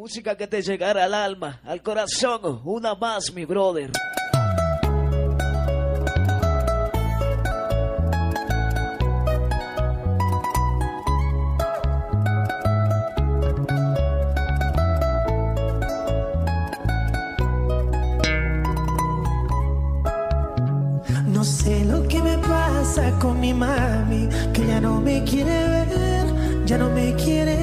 Música que te llegara al alma, al corazón. Una más, mi brother. No sé lo que me pasa con mi mami, que ya no me quiere ver, ya no me quiere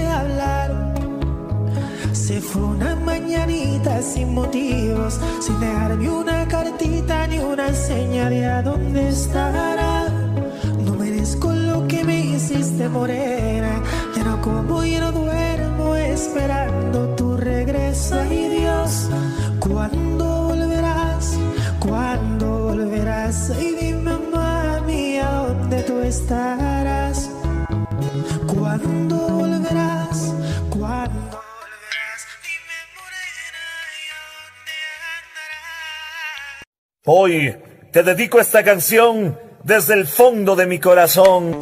fue una mañanita sin motivos, sin dejarme una cartita ni una señal de a dónde estará. No merezco lo que me hiciste morena, ya no como y no duermo esperando tu regreso. Ay Dios, ¿cuándo volverás? ¿Cuándo volverás? Ay dime mami, ¿a dónde tú estarás? ¿Cuándo Hoy te dedico esta canción desde el fondo de mi corazón.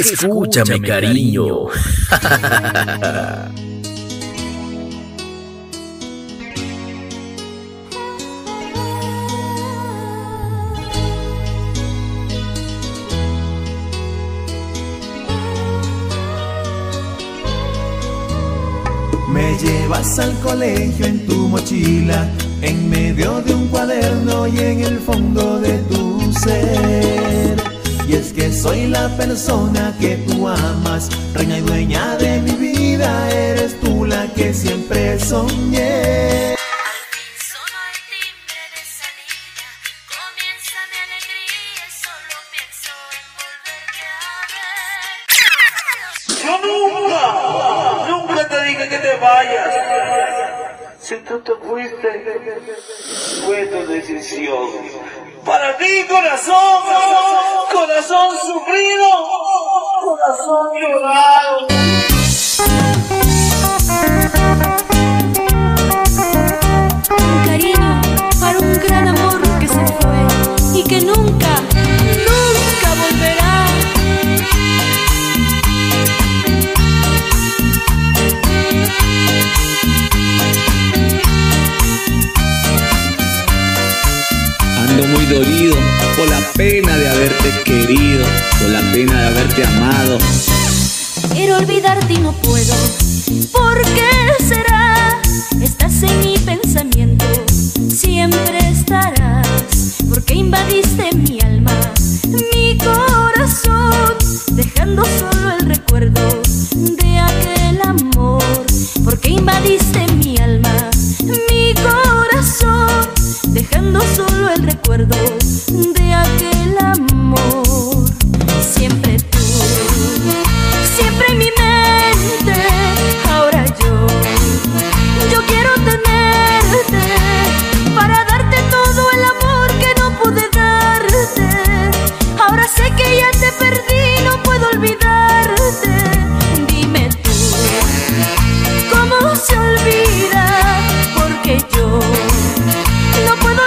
Escúchame, cariño. Me llevas al colegio en tu mochila, en medio de un cuaderno y en el fondo de tu ser. Y es que soy la persona que tú amas, reina y dueña de mi vida, eres tú la que siempre soñé. Yo nunca, nunca te dije que te vayas. Si tú te fuiste, fue tu decisión. Para ti, corazón, corazón sufrido, corazón llorado.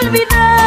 olvidar.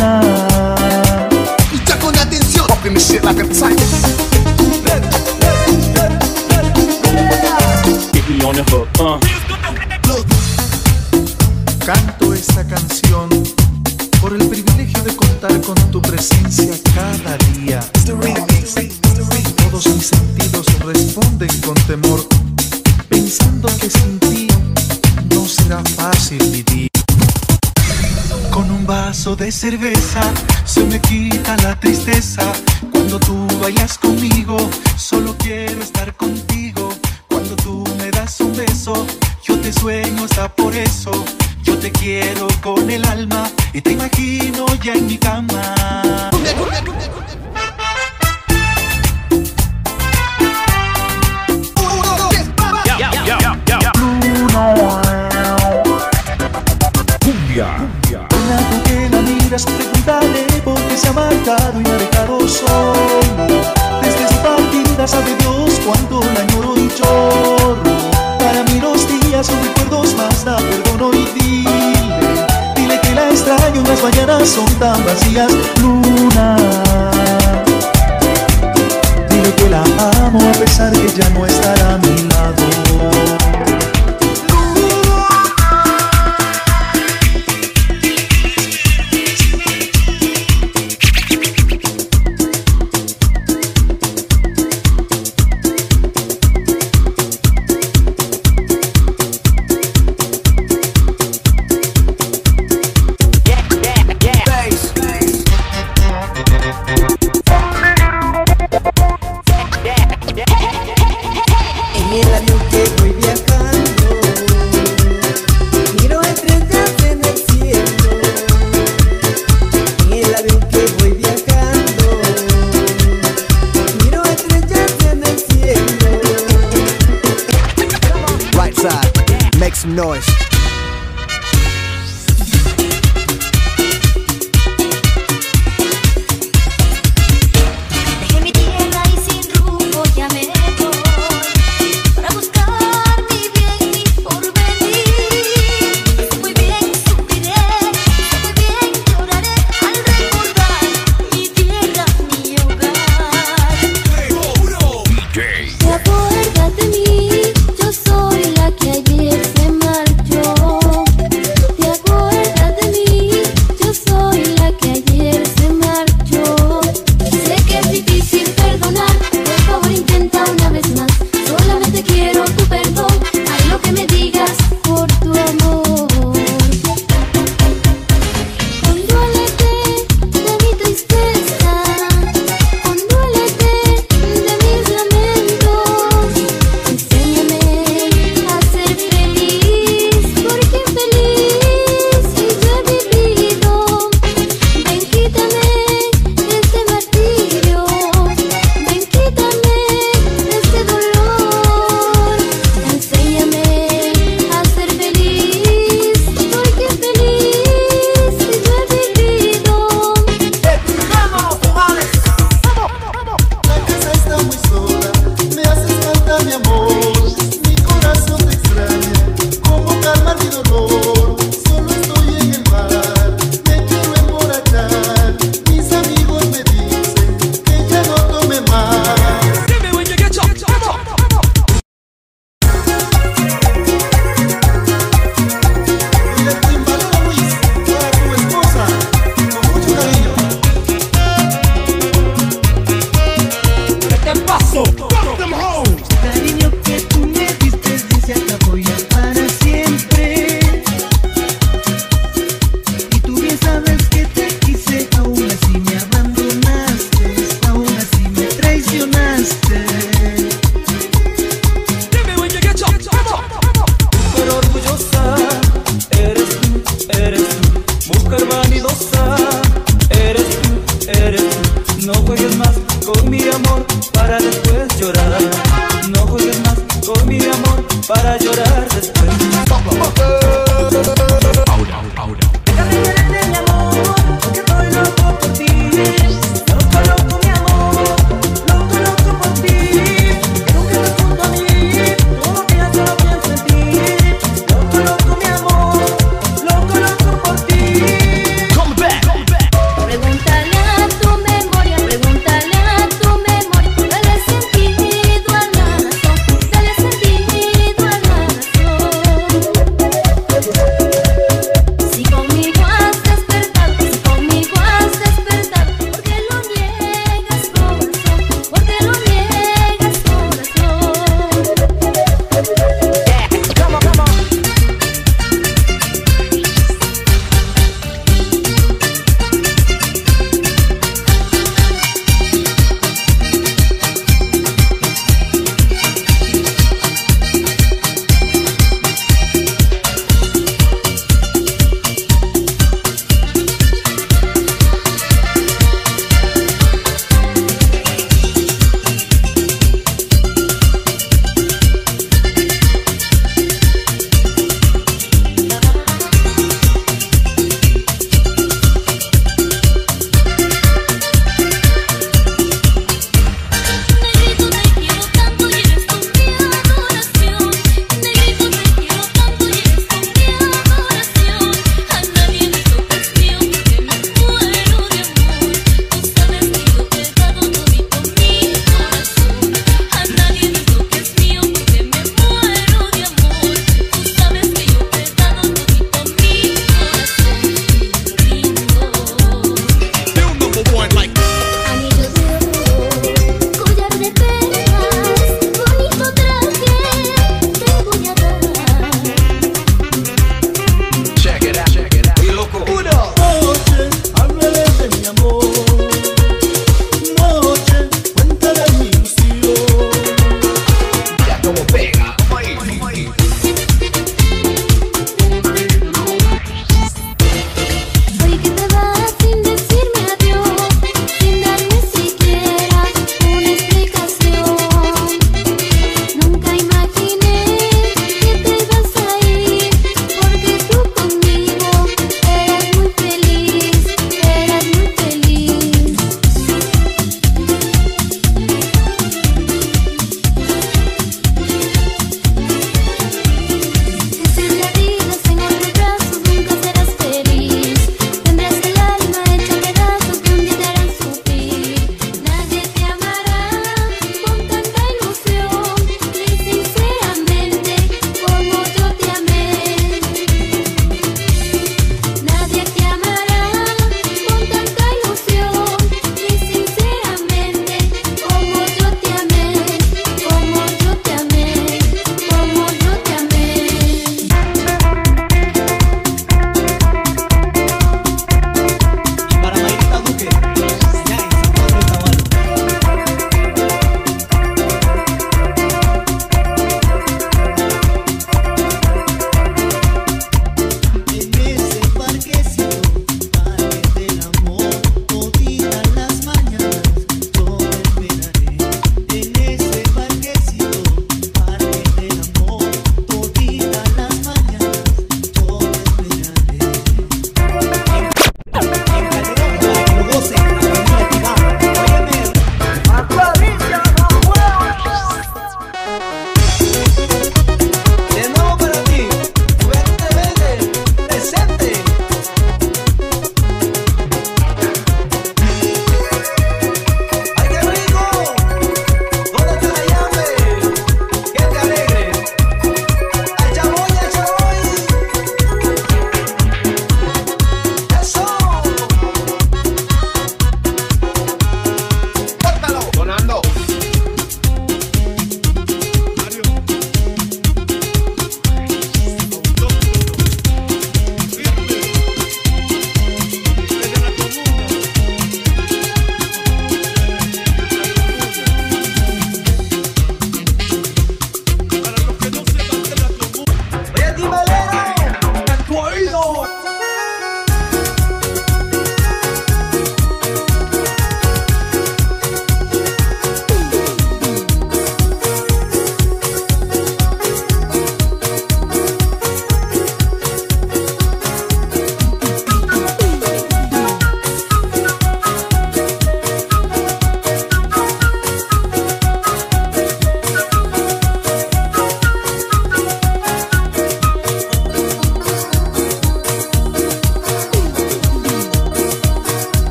Luna. Escucha con atención. Popping the shit like a tiger. Get me on the hook, uh. Canto esta canción por el privilegio de contar con tu presencia cada día. Todos mis sentidos responden con temor, pensando que sin ti no será fácil vivir. Con un vaso de cerveza se me quita la tristeza. Cuando tú bailas conmigo, solo quiero estar contigo. Cuando tú me das un beso, yo te sueño hasta por eso. Yo te quiero con el alma y te imagino ya en mi cama. Tú que la miras, pregúntale por qué se ha marcado y me ha dejado solo. Desde su partida sabe Dios cuánto la añoro y lloro. Para mí los días son recuerdos más, da perdono y dile. Dile que la extraño las mañanas son tan vacías, luna. Dile que la amo a pesar que ya no estará a mi lado.